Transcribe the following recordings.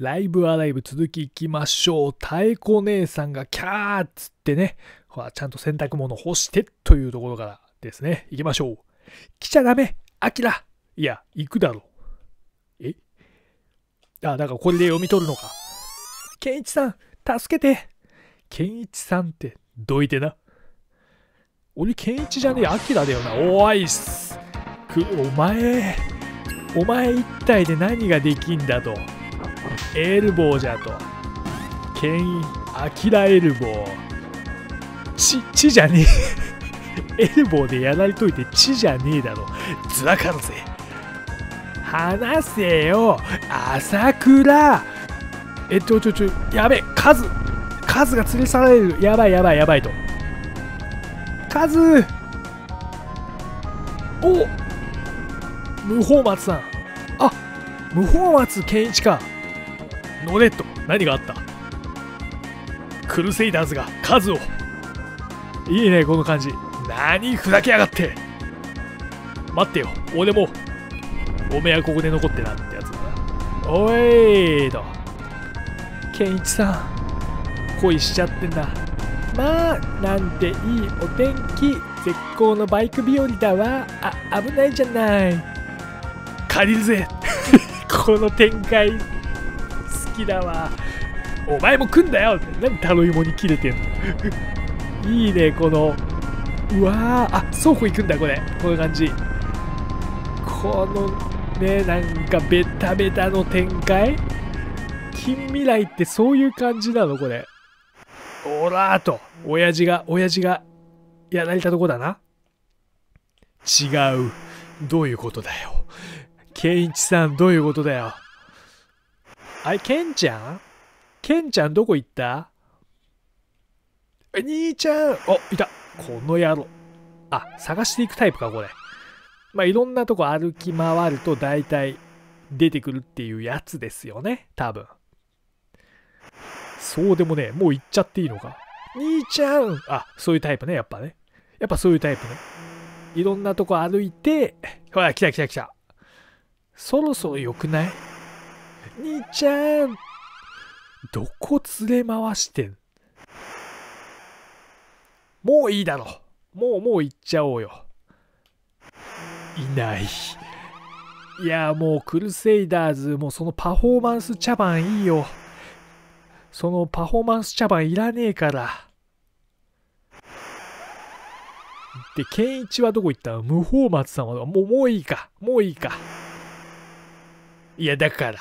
ライブアライブ続きいきましょう。太鼓姉さんがキャーっつってね、ほら、ちゃんと洗濯物干してというところからですね、行きましょう。来ちゃダメアキラいや、行くだろう。え？あ、だからこれで読み取るのか。ケンイチさん、助けてケンイチさんってどいてな。俺、ケンイチじゃねえ、アキラだよな。おいっす。く、お前、お前一体で何ができんだと。エルボーじゃと。ケン、アキラエルボー。ち、ちじゃねえ。エルボーでやられといてちじゃねえだろ。ずらかるぜ。話せよ、朝倉。えっと、ちょ、ちょ、やべえ、数、数が連れ去られる。やばい、やばい、やばいと。数お無法松さん。あ無法松健一か。ノレット、何があった？クルセイダーズが数を。いいね、この感じ。何ふざけやがって。待ってよ、俺も。おめえはここで残ってなってやつだ。おいーと。健一さん、恋しちゃってんだ。まあ、なんていいお天気。絶好のバイク日和だわ。あ、危ないじゃない。借りるぜ。この展開、きだわ。お前も来んだよって何タロイモに切れてんの いいね、この。うわー、あ、倉庫行くんだ、これ。こういう感じ。このね、なんかベタベタの展開近未来ってそういう感じなのこれ。おらーと、親父が、親父がやられたとこだな。違う。どういうことだよ。ケンイチさん、どういうことだよ。あれ、ケンちゃん？ケンちゃんどこ行った？兄ちゃんお、いた。この野郎。あ、探していくタイプか、これ。まあ、いろんなとこ歩き回ると大体出てくるっていうやつですよね。多分。そうでもね、もう行っちゃっていいのか？兄ちゃんあ、そういうタイプね、やっぱね。やっぱそういうタイプね。いろんなとこ歩いて、ほら、来た来た来た。そろそろ良くない？兄ちゃんどこ連れ回してん？もういいだろ。もうもう行っちゃおうよ。いない。いや、もうクルセイダーズ、もうそのパフォーマンス茶番いいよ。そのパフォーマンス茶番いらねえから。で、ケンイチはどこ行った？の無法松さんは、もう、もういいか。もういいか。いや、だから。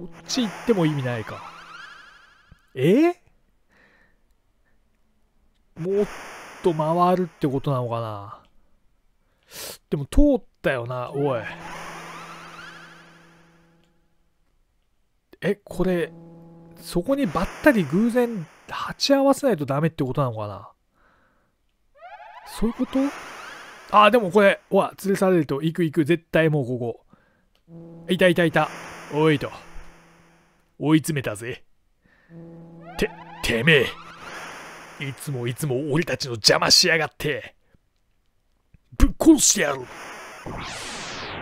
こっち行っても意味ないか。え？もっと回るってことなのかなでも通ったよな、おい。え、これ、そこにばったり偶然鉢合わせないとダメってことなのかなそういうこと？あ、でもこれ、わ、連れ去られると、行く行く、絶対もうここ。いたいたいた。おいと。追い詰めたぜ。て、てめえ。いつもいつも俺たちの邪魔しやがって。ぶっ殺してやる。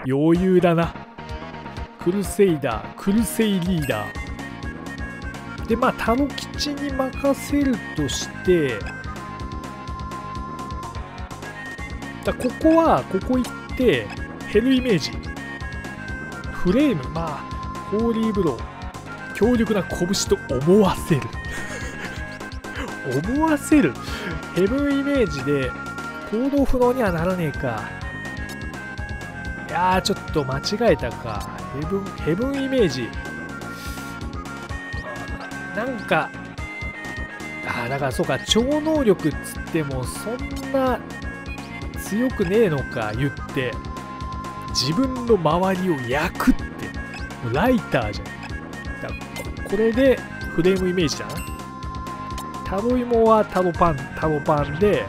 余裕だな。クルセイダー、クルセイリーダー。で、まあ、タノ吉に任せるとして、だここは、ここ行って、ヘルイメージ。フレーム、まあ、ホーリーブロー。強力な拳と思わせる。思わせる？ヘブンイメージで、行動不能にはならねえか。いやー、ちょっと間違えたか。ヘブン、ヘブンイメージ。なんか、ああ、だからそうか、超能力っつっても、そんな強くねえのか、言って。自分の周りを焼くって。ライターじゃん。これでフレームイメージだな。タロイモはタロパン、タロパンで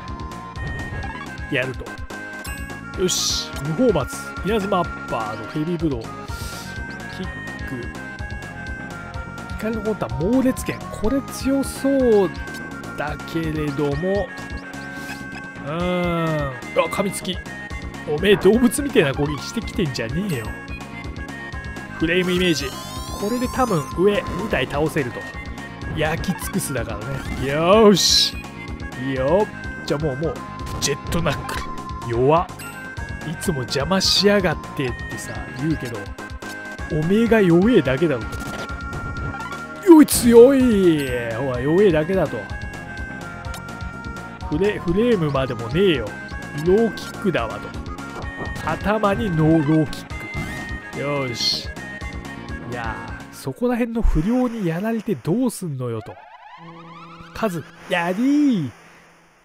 やると。よし、無法松、稲妻アッパーのヘビーブロー、キック、光のコンタ猛烈剣。これ強そうだけれども、うーん、あ、噛みつき。おめえ動物みたいな攻撃してきてんじゃねえよ。フレームイメージこれで多分上2体倒せると。焼き尽くすだからね。よーし。いいよじゃあもうもうジェットナックル。弱。いつも邪魔しやがってってさ言うけどおめえが弱えだけだろ。よい強い。ほら弱えだけだと。フレフレームまでもねえよ。ローキックだわと。頭にノーローキック。よし。いやそこら辺の不良にやられてどうすんのよと。数やりー。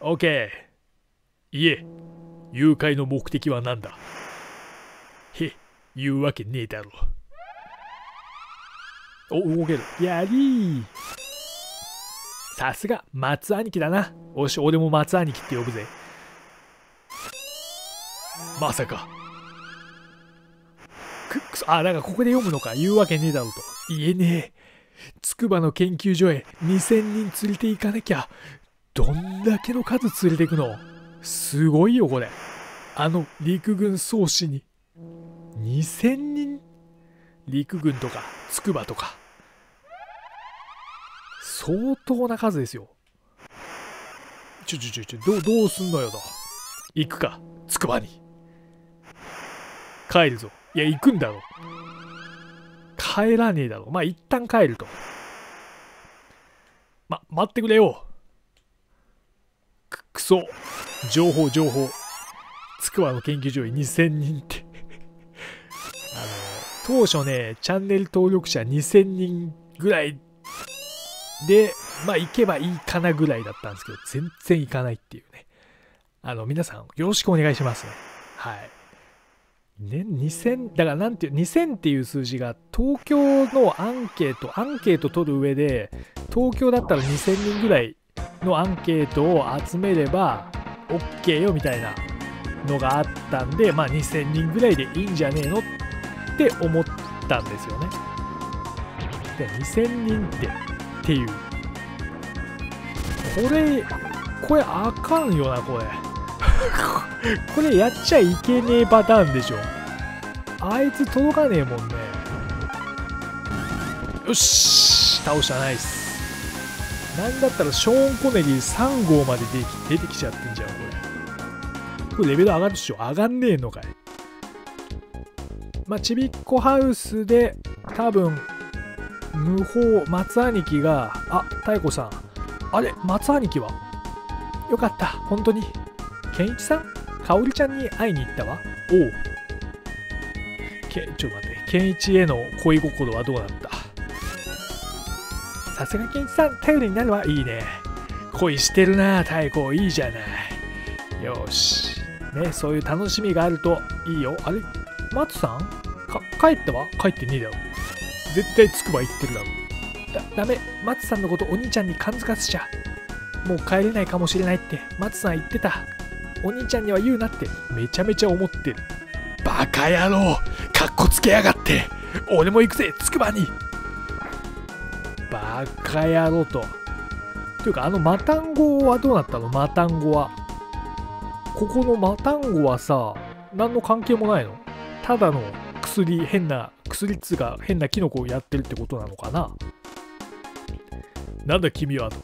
オッケー。いえ誘拐の目的は何だ。へ言うわけねえだろ。お動ける。やりー。さすが松兄貴だな。おし俺も松兄貴って呼ぶぜ。まさか。くくそあだかここで読むのか。言うわけねえだろうと。言えねえ。筑波の研究所へ2000人連れて行かなきゃどんだけの数連れて行くの？すごいよこれ。あの陸軍総司に2000人？陸軍とか筑波とか。相当な数ですよ。ちょちょちょちょどどうすんのよと。行くか筑波に。帰るぞ。いや行くんだろ。帰らねえだろ。まあ一旦帰ると。ま待ってくれよ。くくそ。情報情報。筑波の研究所に2000人って。あの当初ねチャンネル登録者2000人ぐらいでまあ行けばいいかなぐらいだったんですけど全然行かないっていうね。あの皆さんよろしくお願いしますね。はい。ね、2000だからなんていう2000っていう数字が東京のアンケートアンケート取る上で東京だったら2000人ぐらいのアンケートを集めれば OK よみたいなのがあったんでまあ2000人ぐらいでいいんじゃねえのって思ったんですよね。で2000人ってっていう。これこれあかんよなこれ。これやっちゃいけねえパターンでしょ。あいつ届かねえもんね。よし倒したナイス。なんだったらショーン・コネリー3号までで出てきちゃってんじゃんこれ。これレベル上がるっしょ。上がんねえのかい。まあちびっこハウスで多分無法松兄貴があ妙子さん。あれ松兄貴は？よかった本当に。健一さんかおりちゃんに会いに行ったわ。おう。けちょっと待って健一への恋心はどうなった？さすが健一さん頼りになるわいいね。恋してるな太鼓いいじゃない。よし。ねそういう楽しみがあるといいよ。あれ松さん？か帰ったわ？帰ってねえだろ。絶対つくば行ってるだろ。だダメ。松さんのことお兄ちゃんに感づかせちゃ。もう帰れないかもしれないって松さん言ってたお兄ちゃんには言うなってめちゃめちゃ思ってる。バカ野郎かっこつけやがって。俺も行くぜつくばに。バカ野郎と。というかあのマタンゴはどうなったの？マタンゴは。ここのマタンゴはさ何の関係もないの？ただの薬変な薬っつうか変なキノコをやってるってことなのかな？なんだ君はと。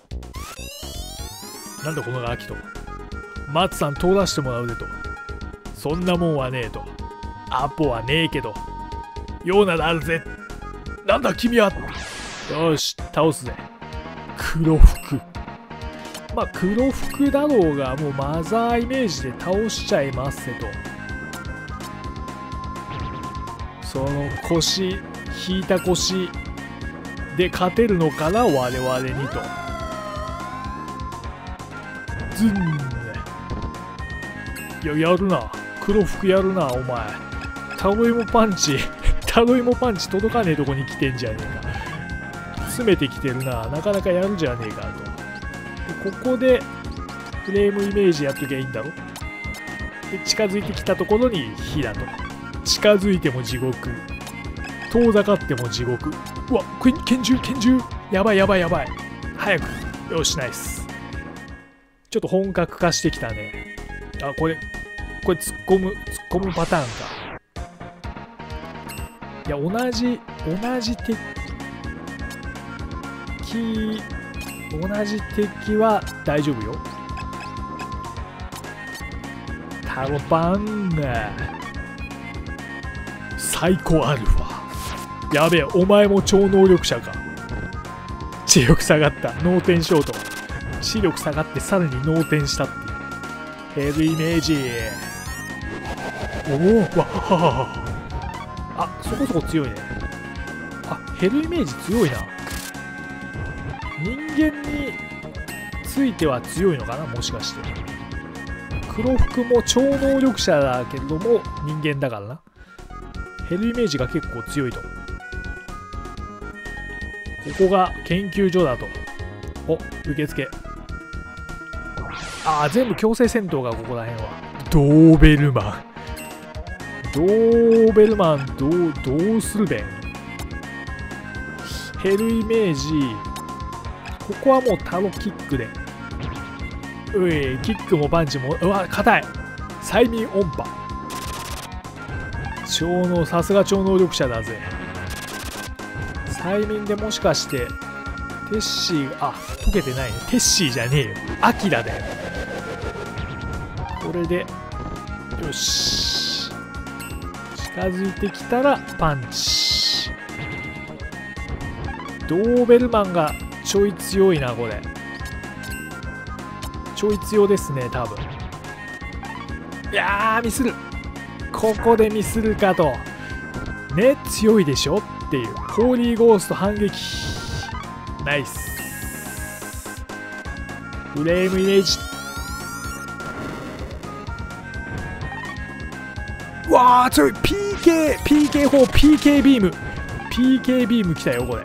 なんだこのガキと。松さん通らしてもらうでと。そんなもんはねえと。アポはねえけど。ようならあるぜ。なんだ君はよし、倒すぜ。黒服。まあ黒服だろうがもうマザーイメージで倒しちゃいますせと。その腰、引いた腰で勝てるのかな我々にと。ズンいや、やるな。黒服やるな、お前。タロイモパンチ、タロイモパンチ届かねえとこに来てんじゃねえか。詰めてきてるな。なかなかやるじゃねえかと。でここで、フレームイメージやっときゃいいんだろ。で、近づいてきたところに火だと。近づいても地獄。遠ざかっても地獄。うわ、拳銃、拳銃。やばいやばいやばい。早く。よし、ナイス。ちょっと本格化してきたね。あ、これ、これ突っ込む、突っ込むパターンか。いや同じ同じ敵同じ敵は大丈夫よ。タロパンサイコアルファ。やべえお前も超能力者か。知力下がった。脳天ショート視力下がってさらに脳天したって。ヘルイメージおおわはあそこそこ強いね。あヘルイメージ強いな。人間については強いのかなもしかして。黒服も超能力者だけども人間だからな。ヘルイメージが結構強いと。ここが研究所だと。お受付。あ全部強制戦闘がここら辺は。ドーベルマン。ドーベルマンどうどうするべ？んヘルイメージ。ここはもうタロキックで。ういキックもパンチもうわ硬い。催眠音波。超能さすが超能力者だぜ。催眠でもしかしてテッシーあ溶けてないね。テッシーじゃねえよ。アキラだよ。これでよし。近づいてきたらパンチ。ドーベルマンがちょい強いなこれ。ちょい強ですね多分。いやーミスる。ここでミスるかと。ね強いでしょ？っていう。ホーリーゴースト反撃。ナイス。フレームイメージ。わー強い PK PK4 PK ビーム PK ビーム来たよこれ。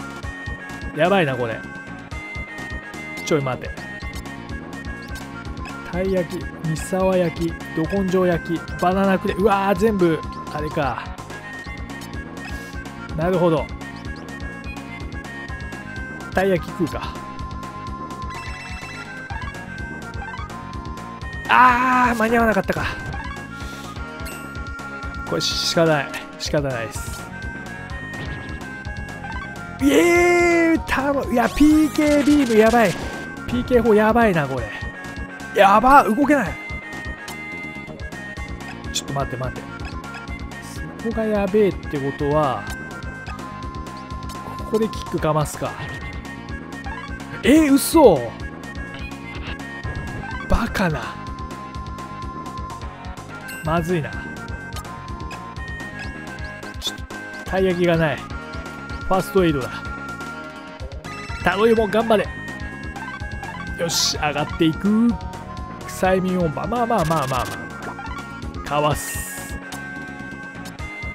やばいなこれ。ちょい待て。たい焼き三沢焼きど根性焼きバナナクレうわー全部。あれか。なるほど。たい焼き食うか。あー間に合わなかったか。これ仕方ない。仕方ないです。イエーイたいや PK ビームやばい。PK4 やばいなこれ。やば動けない。ちょっと待って待って。そこがやべえってことはここでキックかますか。えー、嘘。バカな。まずいな。たい焼きがない。ファーストエイドだ。タロイモ頑張れ。よし上がっていく。催眠音波まあまあまあまあまあかわす。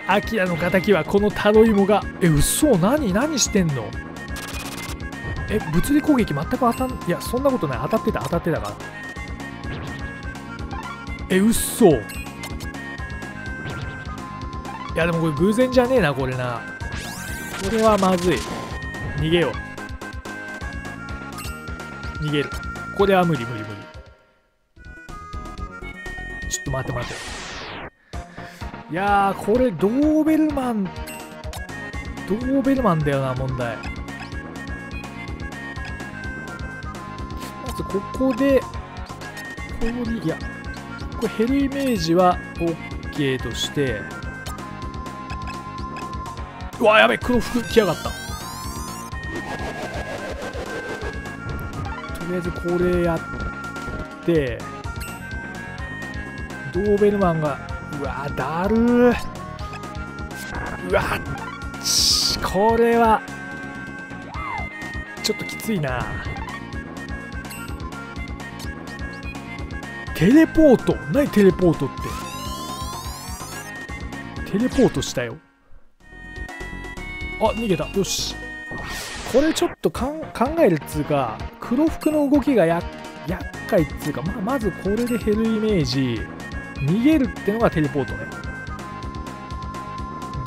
アキラの敵はこのタロイモが。え嘘？何何してんの？え物理攻撃全く当たんいやそんなことない。当たってた当たってたから。え嘘？いやでもこれ偶然じゃねえなこれな。これはまずい。逃げよう。逃げる。ここでは無理無理無理。ちょっと待って待って。いやこれドーベルマンドーベルマンだよな問題。まずここで氷いやこれヘルイメージは OK としてうわやべ黒服着やがった。とりあえずこれやってドーベルマンがうわだるー。うわこれはちょっときついな。テレポート。何テレポートって。テレポートしたよ。あ逃げた。よし。これちょっと考えるっつうか黒服の動きがや厄介っつうか、まあ、まずこれで減るイメージ。逃げるってのがテレポートね。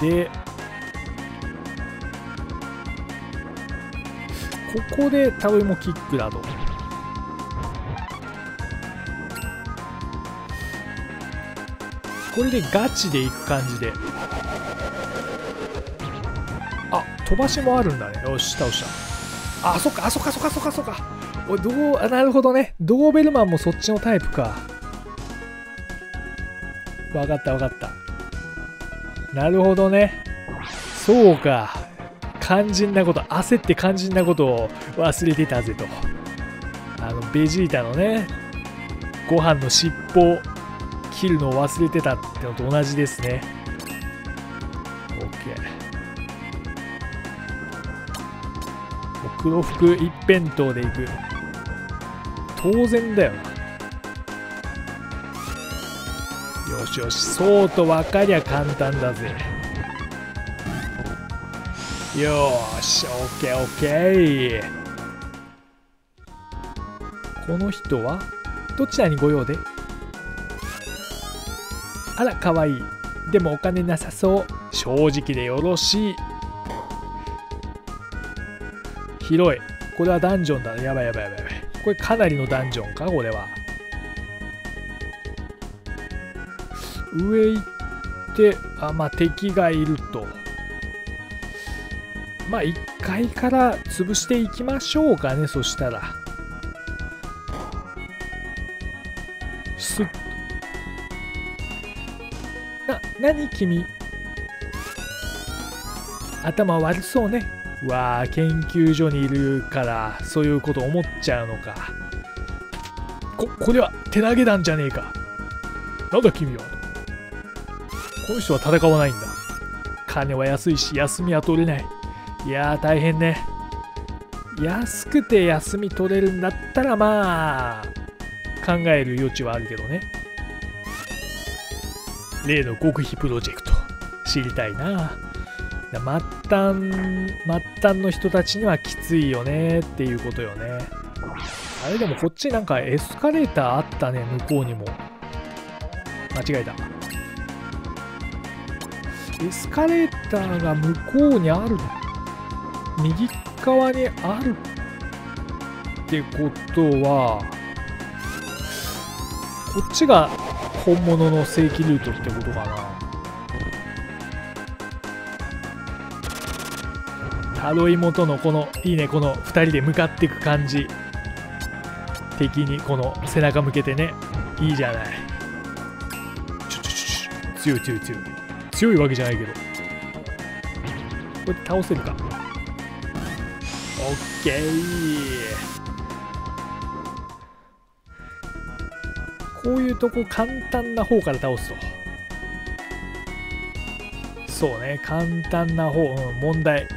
でここでタオイモキックだと。これでガチでいく感じで。飛ばしもあるんだね。よし倒した。あそっかあそっかそっかそっか。そっかおいどうなるほどね。ドーベルマンもそっちのタイプか。わかったわかった。なるほどね。そうか。肝心なこと焦って肝心なことを忘れてたぜと。あのベジータのねご飯の尻尾切るのを忘れてたってのと同じですね。黒服一辺倒でいく。当然だよ。よしよしそうと分かりゃ簡単だぜ。よしオッケーオッケー。この人はどちらにご用で？あらかわいい。でもお金なさそう。正直でよろしい。広い。これはダンジョンだやばいやばいやばいこれかなりのダンジョンか？これは。上行ってあまあ敵がいると。まあ1階から潰していきましょうかねそしたら。すっ。な何君？頭悪そうね。わあ研究所にいるからそういうこと思っちゃうのか。ここれは手投げ弾じゃねえか。なんだ君は。この人は戦わないんだ。金は安いし休みは取れない。いやー大変ね。安くて休み取れるんだったらまあ考える余地はあるけどね。例の極秘プロジェクト。知りたいな。末端末端の人たちにはきついよねっていうことよね。あれでもこっちなんかエスカレーターあったね向こうにも。間違えた。エスカレーターが向こうにある右側にあるってことはこっちが本物の正規ルートってことかな。タロイモとのこのいいねこの2人で向かっていく感じ。敵にこの背中向けてね。いいじゃない。ちょちょちょ強い強い強い。強いわけじゃないけど。これ倒せるか。オッケー。こういうとこ簡単な方から倒すとそうね。簡単な方、うん、問題。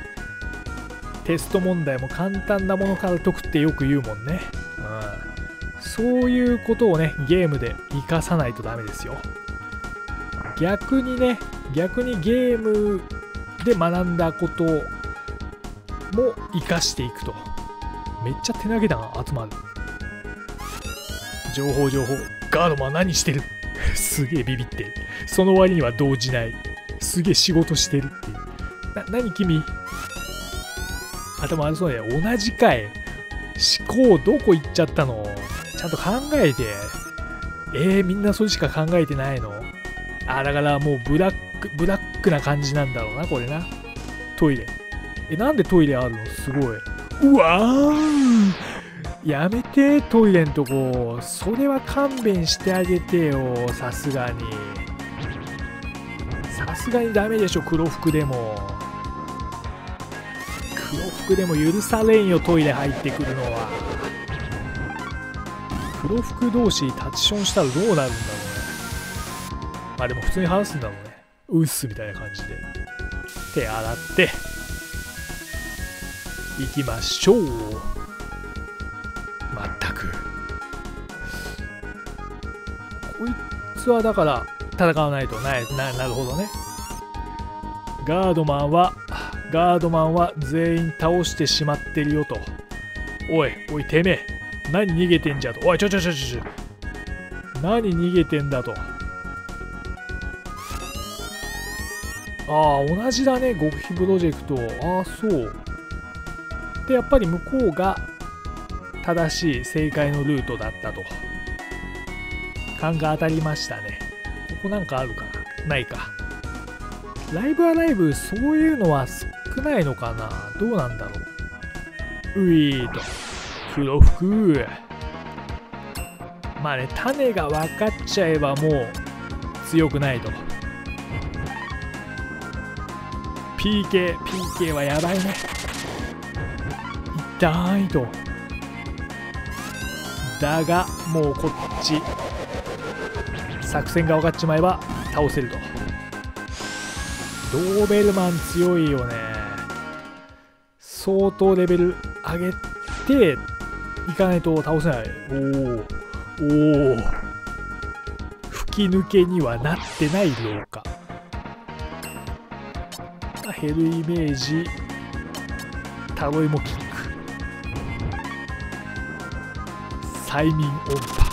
テスト問題も簡単なものから解くってよく言うもんね、うん、そういうことをねゲームで活かさないとダメですよ。逆にね逆にゲームで学んだことも活かしていくと。めっちゃ手投げ弾集まる。情報情報。ガードマン何してる？すげえビビってる。その割には動じない。すげえ仕事してるっていう。な何君？頭悪そうで同じかい思考どこ行っちゃったの？ちゃんと考えて。えー、みんなそれしか考えてないの？あだからもうブラックブラックな感じなんだろうなこれな。トイレ。えなんでトイレあるの？すごい。うわーやめてトイレんとこ。それは勘弁してあげてよさすがに。さすがにダメでしょ黒服でも。黒服でも許されんよトイレ入ってくるのは。黒服同士タッチションしたらどうなるんだろうね。まあでも普通に話すんだろうね。うっすみたいな感じで。手洗って。行きましょう。まったく。こいつはだから戦わないと。ないななるほどね。ガードマンはガードマンは全員倒してしまってるよと。おい、おい、てめえ。何逃げてんじゃと。おい、ちょちょちょちょちょ。何逃げてんだと。ああ、同じだね、極秘プロジェクト。ああ、そう。で、やっぱり向こうが正しい正解のルートだったと。勘が当たりましたね。ここなんかあるかな？ないか。ライブアライブ、そういうのは少少ないのかな？どうなんだろう？ういーと。黒服。まあね種が分かっちゃえばもう強くないと。PK PK はやばいね。痛いと。だがもうこっち作戦が分かっちまえば倒せると。ドーベルマン強いよね。相当レベル上げていかないと倒せない。おおお吹き抜けにはなってない廊下減るイメージ。タロイモキック。催眠音波。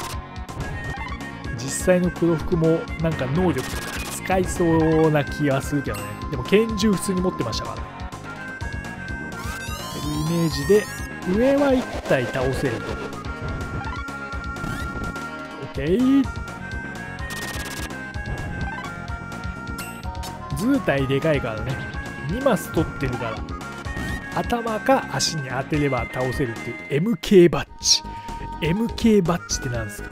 実際の黒服もなんか能力とか使いそうな気がするけどね。でも拳銃普通に持ってましたからね。メージで上は1体倒せると。OK 図体でかいからね。2マス取ってるから。頭か足に当てれば倒せるっていう。MK バッジ。MK バッジって何ですか？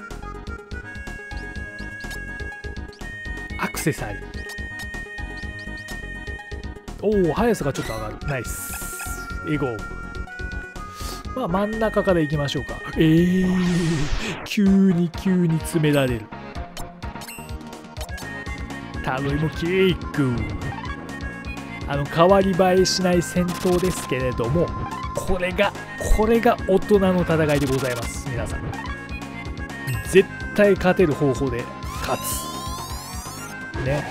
アクセサリー。おお速さがちょっと上がる。ナイス。エゴまあ真ん中から行きましょうか。えー、急に急に詰められる。タロイモキックあの変わり映えしない戦闘ですけれどもこれがこれが大人の戦いでございます皆さん。絶対勝てる方法で勝つ。ね。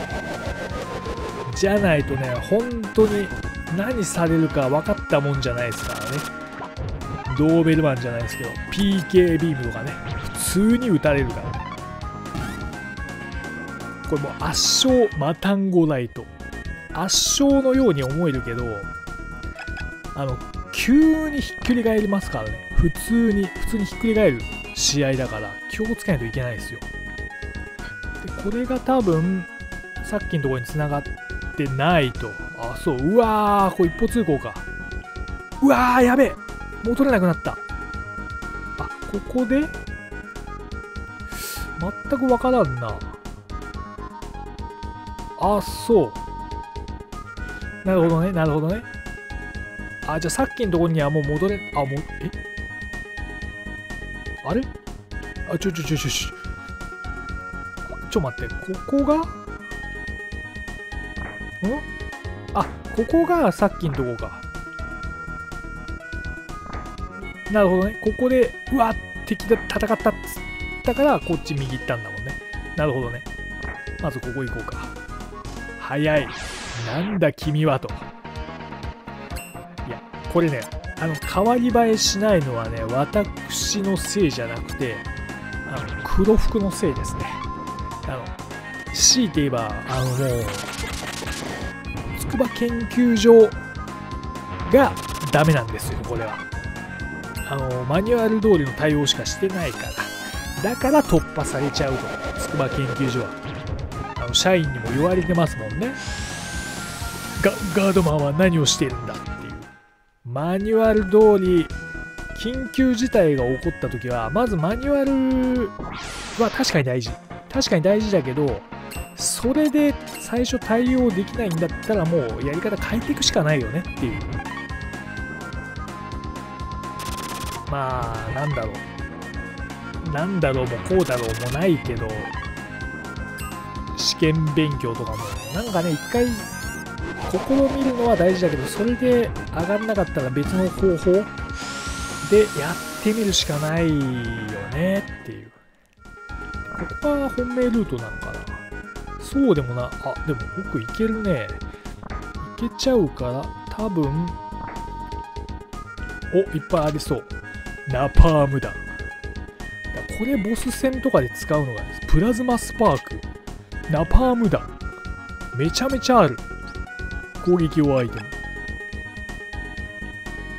じゃないとね本当に何されるか分かったもんじゃないですからねドーベルマンじゃないですけど PK ビームとかね普通に撃たれるから。これもう圧勝マタンゴライト。圧勝のように思えるけどあの急にひっくり返りますからね。普通に普通にひっくり返る試合だから気をつけないといけないですよ。でこれが多分さっきのところに繋がってないと。あそううわーこれ一歩通行か。うわーやべえ。戻れなくなった。あここで？全くわからんな。あそう。なるほどね、なるほどね。あ、じゃあさっきのところにはもう戻れ、あ、もう、え？あれ？あ、ちょちょちょちょちょ。ちょ待って、ここが？ん？あ、ここがさっきのとこか。なるほどね。ここで、うわ、敵で戦ったっつったから、こっち右行ったんだもんね。なるほどね。まずここ行こうか。早い。なんだ君はと。いや、これね、あの、変わり映えしないのはね、私のせいじゃなくて、あの、黒服のせいですね。あの、強いて言えば、あのもう、筑波研究所がダメなんですよ、これは。あの、マニュアル通りの対応しかしてないから。だから突破されちゃうと、筑波研究所は。あの、社員にも言われてますもんね。ガードマンは何をしているんだっていうマニュアル通り緊急事態が起こった時はまずマニュアルは確かに大事確かに大事だけどそれで最初対応できないんだったらもうやり方変えていくしかないよねっていうまあなんだろう。なんだろうもこうだろうもないけど試験勉強とかも。なんかね一回試みるのは大事だけどそれで上がんなかったら別の方法でやってみるしかないよねっていう。ここが本命ルートなのかな。そうでもなあでも奥行けるね。行けちゃうから多分おいっぱいありそう。ナパーム弾これボス戦とかで使うのがプラズマスパーク。ナパーム弾めちゃめちゃある。攻撃用アイテム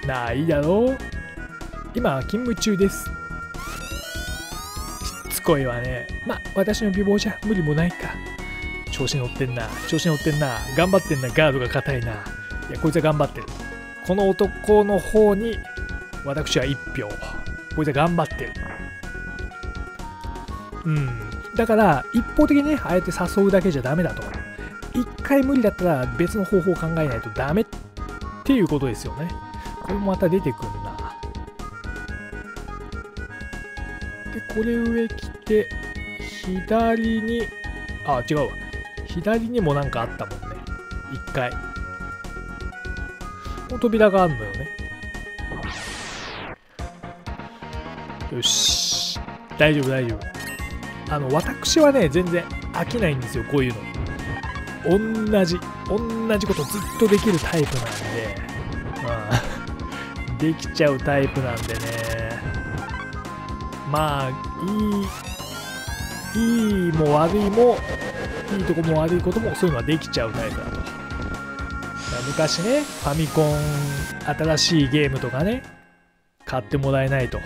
ないだろう。今勤務中です。しつこいわね。ま私の美貌じゃ無理もないか。調子乗ってんな。調子乗ってんな。頑張ってんな。ガードが硬いな。いやこいつは頑張ってる。この男の方に私は1票。こいつは頑張ってる。うん。だから一方的にねあえて誘うだけじゃダメだと。一回無理だったら別の方法を考えないとダメっていうことですよね。これもまた出てくるな。でこれ上来て左にあ違うわ。左にもなんかあったもんね。一回。この扉があるのよね。よし。大丈夫大丈夫。あの私はね全然飽きないんですよこういうの。同じ同じことずっとできるタイプなんで、うん、できちゃうタイプなんでね。まあいいいいも悪いもいいとこも悪いこともそういうのはできちゃうタイプだと。昔ねファミコン新しいゲームとかね買ってもらえないと。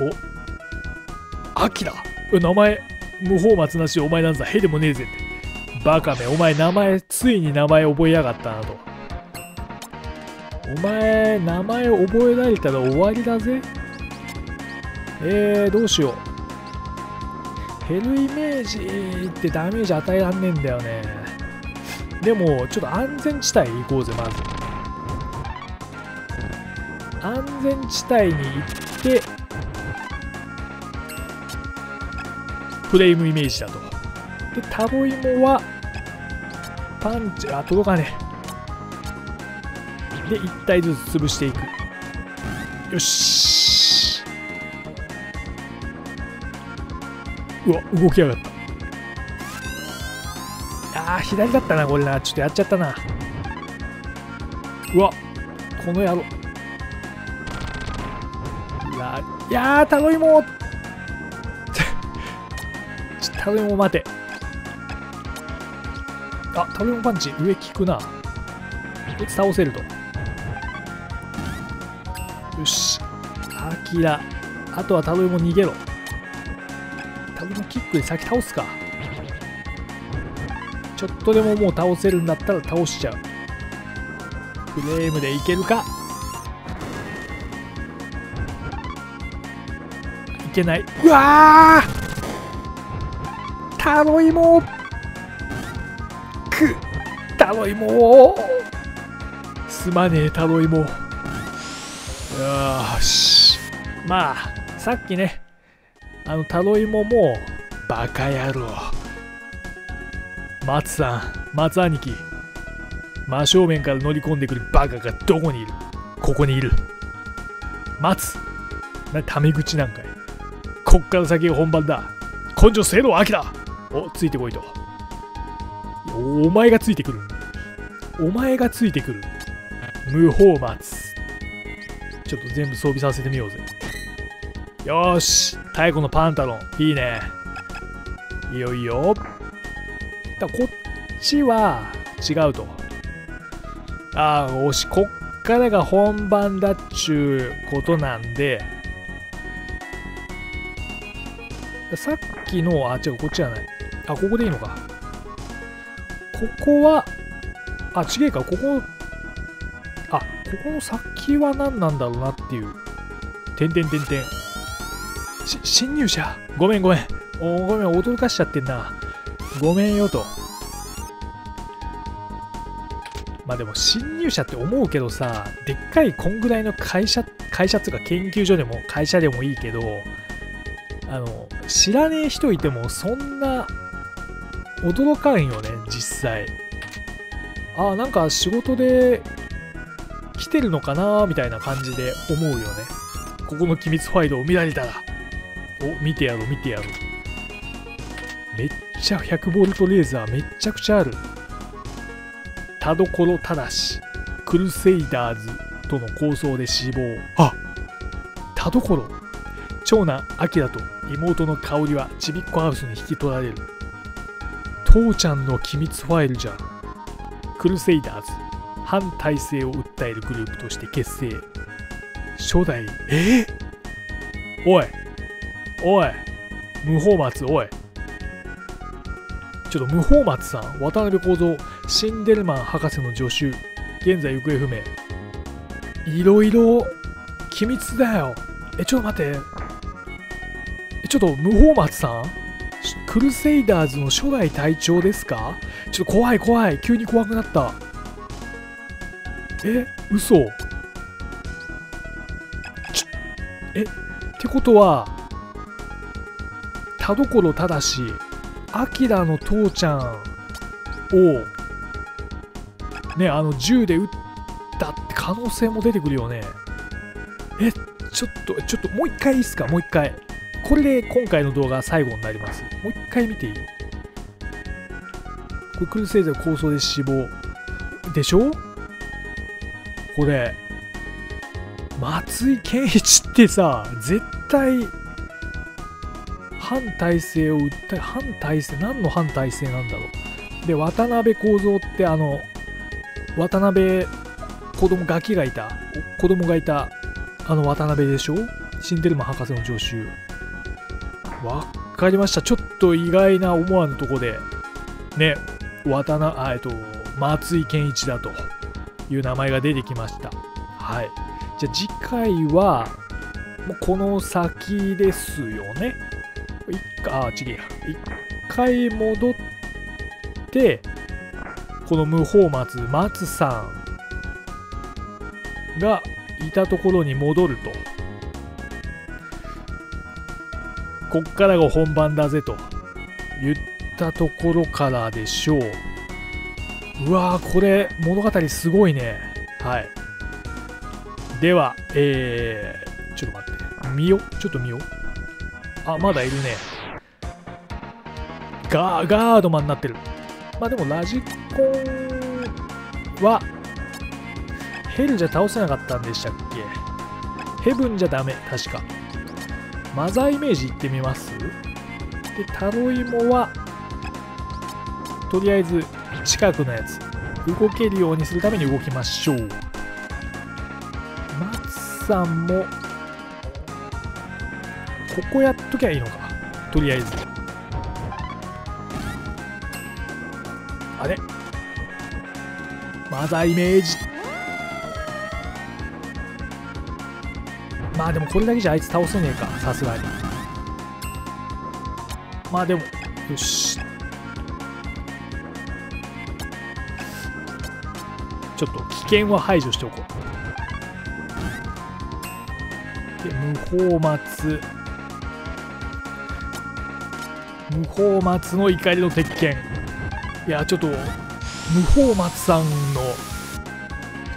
お。アキラ。名前無法松なしお前なんざへでもねえぜって。バカめお前名前ついに名前覚えやがったなと。お前名前覚えられたら終わりだぜ。えー、どうしよう。減るイメージってダメージ与えらんねえんだよね。でもちょっと安全地帯行こうぜまず。安全地帯に行ってフレームイメージだと。で、タロイモは、パンチ、あ、届かねえ。で、1体ずつ潰していく。よし。うわ、動きやがった。あー、左だったな、これな。ちょっとやっちゃったな。うわ、この野郎。いやー、タロイモ食べ物待て。あ、食べ物パンチ上効くな。こいつ倒せると。よし。アキラ。あとは食べ物逃げろ。食べ物キックで先倒すか。ちょっとでももう倒せるんだったら倒しちゃう。フレームでいけるかいけない。うわータロイモくタロイモすまねえタロイモよし。まあさっきねあのタロイモもバカ野郎。松さん松兄貴真正面から乗り込んでくるバカがどこにいる？ここにいる。松なタメ口なんかい。こっから先が本番だ。根性せろ秋だ。お、ついてこいと。お前がついてくる。お前がついてくる。無法松。ちょっと全部装備させてみようぜ。よし太鼓のパンタロン。いいね。いいよいいよ。だこっちは違うと。ああ、おし、こっからが本番だっちゅうことなんで、さっきの、あ、違う、こっちじゃない。あ、ここでいいのか。ここは、あ、違えか、ここ、あ、ここの先は何なんだろうなっていう。てんてんてんてん。し、侵入者ごめんごめん。おごめん、驚かしちゃってんな。ごめんよと。まあでも侵入者って思うけどさ、でっかいこんぐらいの会社、会社っていうか研究所でも会社でもいいけど、あの、知らねえ人いてもそんな驚かんよね、実際。ああ、なんか仕事で来てるのかなみたいな感じで思うよね。ここの機密ファイルを見られたら。お、見てやろう、見てやろう。めっちゃ100ボルトレーザーめっちゃくちゃある。田所正クルセイダーズとの構想で死亡。あ田所長男、アキラと妹の香りはちびっこハウスに引き取られる。父ちゃんの機密ファイルじゃクルセイダーズ反体制を訴えるグループとして結成。初代。え？ー、おい。おい。無法松おい。ちょっと無法松さん渡辺幸三シンデルマン博士の助手現在行方不明。いろいろ機密だよ。えちょっと待って。ちょっと無法松さん？クルセイダーズの初代隊長ですか？ちょっと怖い怖い。急に怖くなった。え嘘。ちえってことは田所正アキラの父ちゃんをねあの銃で撃ったって可能性も出てくるよね。えちょっとちょっともう一回いいっすか？もう一回。これで今回の動画最後になります。もう一回見ていい？これクルセイザー構想で死亡でしょ？これ松井健一ってさ絶対反体制を訴え反体制何の反体制なんだろう？で渡辺幸三ってあの渡辺子供ガキがいた。子供がいたあの渡辺でしょ？シンデルマ博士の助手。わかりました。ちょっと意外な思わぬとこでね渡辺あえっと松井健一だという名前が出てきました。はい。じゃあ次回はもうこの先ですよね。一回あ違えや。一回戻ってこの無法松松さんがいたところに戻ると。こっからが本番だぜと。言ったところからでしょう。うわーこれ物語すごいね。はい。ではえー、ちょっと待って。見よちょっと見よあまだいるね。ガーガードマンになってる。まあでもラジコンはヘルじゃ倒せなかったんでしたっけ？ヘブンじゃダメ確か。マザーイメージいってみます？でタロイモはとりあえず近くのやつ。動けるようにするために動きましょう。松さんもここやっときゃいいのか。とりあえず。あれ？マザーイメージ。まあでもこれだけじゃあいつ倒せねえかさすがに。まあでもよし。ちょっと危険は排除しておこう。で無法松。無法松の怒りの鉄拳。いやちょっと無法松さんの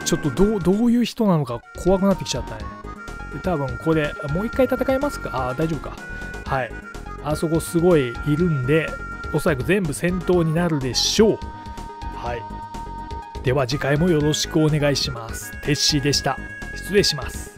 ちょっとどうどういう人なのか怖くなってきちゃったね。多分ここでもう一回戦いますか？ああ大丈夫かはいあそこすごいいるんでおそらく全部戦闘になるでしょうはいでは次回もよろしくお願いします。テッシーでした。失礼します。